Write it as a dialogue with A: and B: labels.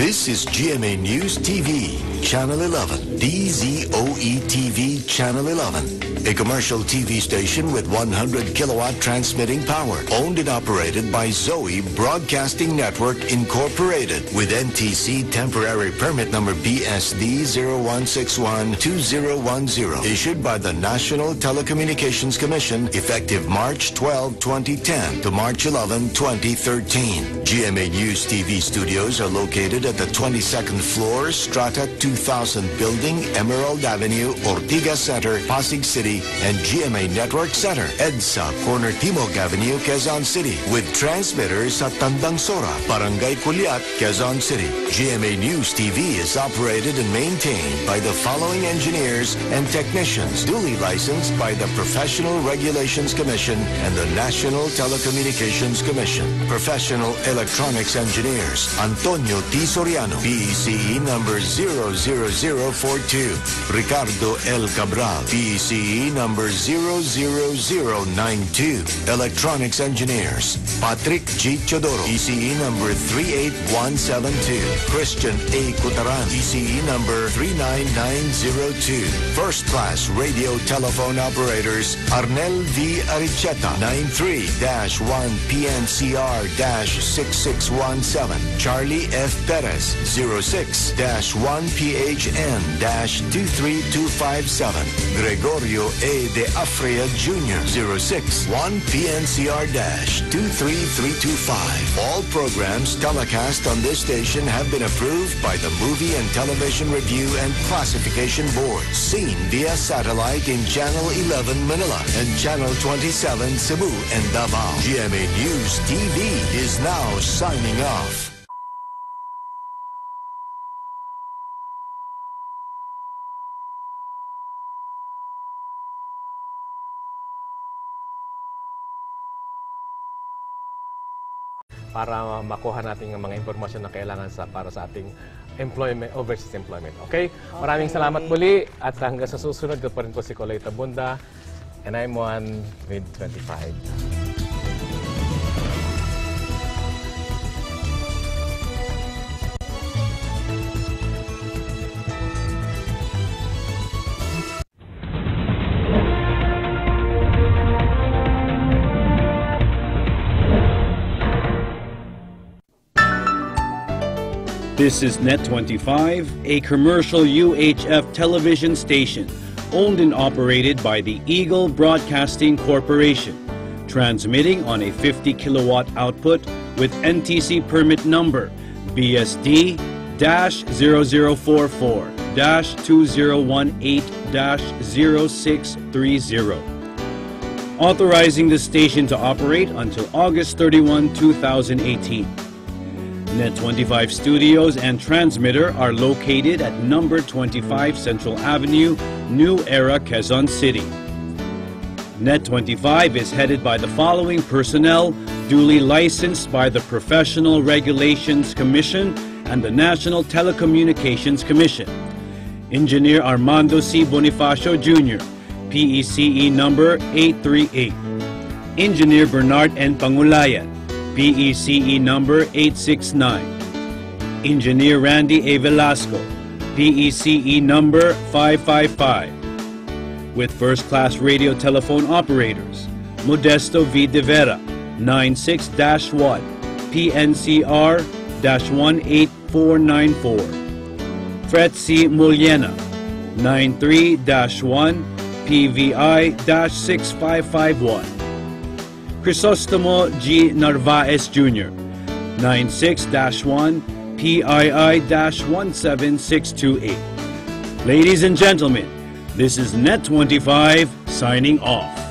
A: This is GMA News TV, Channel 11, DZOE TV, Channel 11, a commercial TV station with 100 kilowatt transmitting power, owned and operated by Zoe Broadcasting Network Incorporated, with NTC temporary permit number BSD 01612010, issued by the National Telecommunications Commission, effective March 12, 2010 to March 11, 2013. GMA News TV studios are located at the 22nd floor, Strata 2000 building, Emerald Avenue, Ortigas Center, Pasig City, and GMA Network Center, EDSA, Corner Timog Avenue, Quezon City, with transmitters at Tandang Sora, Barangay Culiat, Quezon City. GMA News TV is operated and maintained by the following engineers and technicians, duly licensed by the Professional Regulations Commission and the National Telecommunications Commission. Professional Electronics Engineers, Antonio T. Soriano, PECE number 00042. Ricardo L. Cabral, PECE number 00092. Electronics Engineers, Patrick G. Chodoro, PECE number 38172. Christian A. Cutaran, PECE number 39902. First Class Radio Telephone Operators, Arnel V. Aricheta, 93-1PNCR-6617. Charlie F. Perez, 06-1PHN-23257. Gregorio A. De Afria Jr., 06-1PNCR-23325. All programs telecast on this station have been approved by the Movie and Television Review and Classification Board. Seen via satellite in Channel 11 Manila and Channel 27 Cebu and Davao. GMA News TV is now signing off.
B: Para makuha natin ang mga impormasyon na kailangan sa para sa ating employment, overseas employment. Okay? Maraming salamat muli at hanggang sa susunod, ko pa rin po si Coleta Bunda and I'm one with 25.
C: This is Net25, a commercial UHF television station owned and operated by the Eagle Broadcasting Corporation, transmitting on a 50 kilowatt output with NTC permit number BSD 0044 2018 0630. Authorizing the station to operate until August 31, 2018. Net 25 studios and transmitter are located at number 25 Central Avenue, New Era, Quezon City. Net 25 is headed by the following personnel duly licensed by the Professional Regulations Commission and the National Telecommunications Commission. Engineer Armando C. Bonifacio Jr., PECE number 838. Engineer Bernard N. Pangulayan, PECE number 869. Engineer Randy A. Velasco, PECE number 555. With first class radio telephone operators, Modesto V. De Vera, 96 1, PNCR 18494. Fred C. Muliena, 93 1, PVI 6551. Crisostomo G. Narvaez Jr., 96-1 PII-17628. Ladies and gentlemen, this is Net25 signing off.